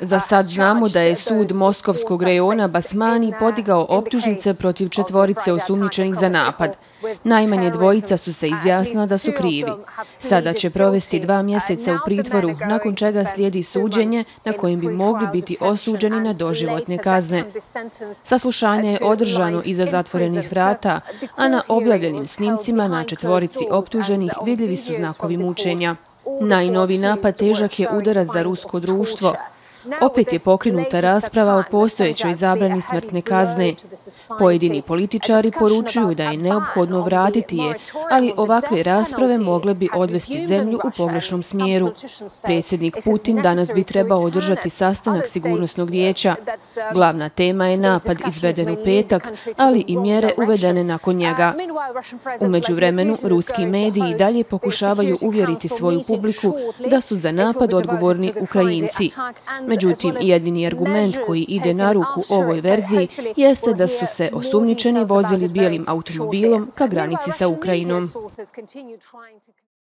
Za sad znamo da je sud Moskovskog rejona Basmani podigao optužnice protiv četvorice osumničenih za napad. Najmanje dvojica su se izjasnila da su krivi. Sada će provesti dva mjeseca u pritvoru, nakon čega slijedi suđenje na kojim bi mogli biti osuđeni na doživotne kazne. Saslušanje je održano iza zatvorenih vrata, a na objavljenim snimcima na četvorici optuženih vidljivi su znakovi mučenja. Najnovi napad težak je udarac za rusko društvo, Opet je pokrinuta rasprava o postojećoj zabrani smrtne kazne. Pojedini političari poručuju da je neophodno vratiti je, ali ovakve rasprave mogle bi odvesti zemlju u pogrešnom smjeru. Predsjednik Putin danas bi trebao održati sastanak Sigurnosnog vijeća. Glavna tema je napad izveden u petak, ali i mjere uvedene nakon njega. Umeđu vremenu, ruski mediji dalje pokušavaju uvjeriti svoju publiku da su za napad odgovorni Ukrajinci. Međutim, jedini argument koji ide na ruku ovoj verziji jeste da su se osumničeni vozili bijelim automobilom ka granici sa Ukrajinom.